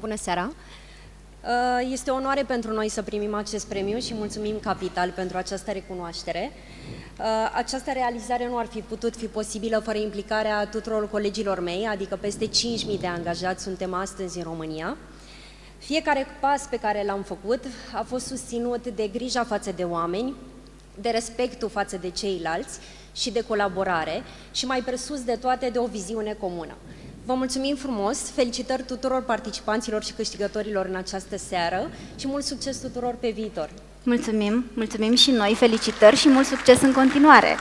Bună seara! Uh, este o onoare pentru noi să primim acest premiu și mulțumim Capital pentru această recunoaștere. Uh, această realizare nu ar fi putut fi posibilă fără implicarea tuturor colegilor mei, adică peste 5.000 de angajați suntem astăzi în România. Fiecare pas pe care l-am făcut a fost susținut de grija față de oameni, de respectul față de ceilalți și de colaborare și mai presus de toate de o viziune comună. Vă mulțumim frumos, felicitări tuturor participanților și câștigătorilor în această seară și mult succes tuturor pe viitor! Mulțumim, mulțumim și noi, felicitări și mult succes în continuare!